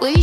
We